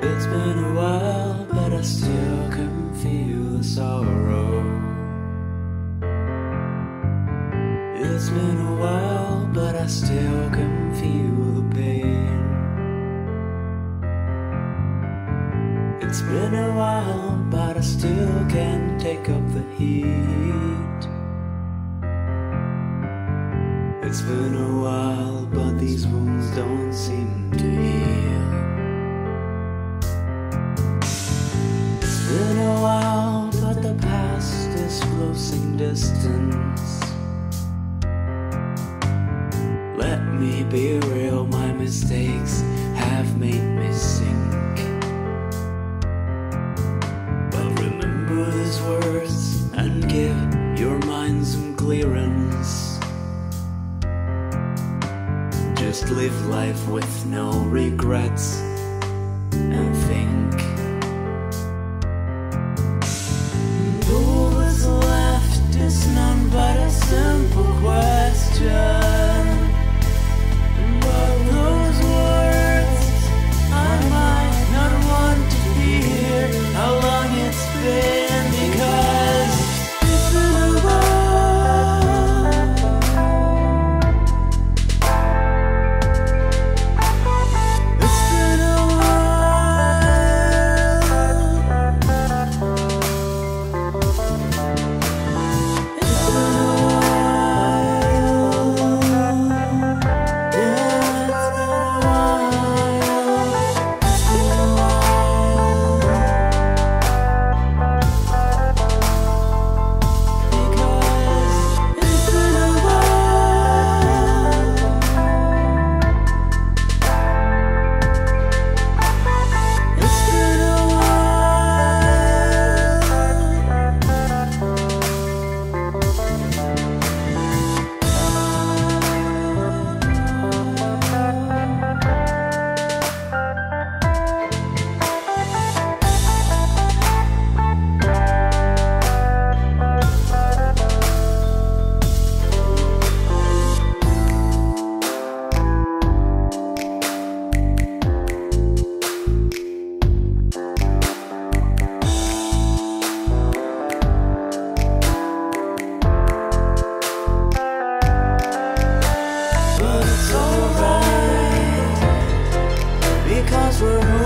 It's been a while, but I still can feel the sorrow. It's been a while, but I still can feel the pain. It's been a while, but I still can take up the heat. It's been a while, but these wounds don't seem to have made me sink. But remember these words and give your mind some clearance. Just live life with no regrets and because we're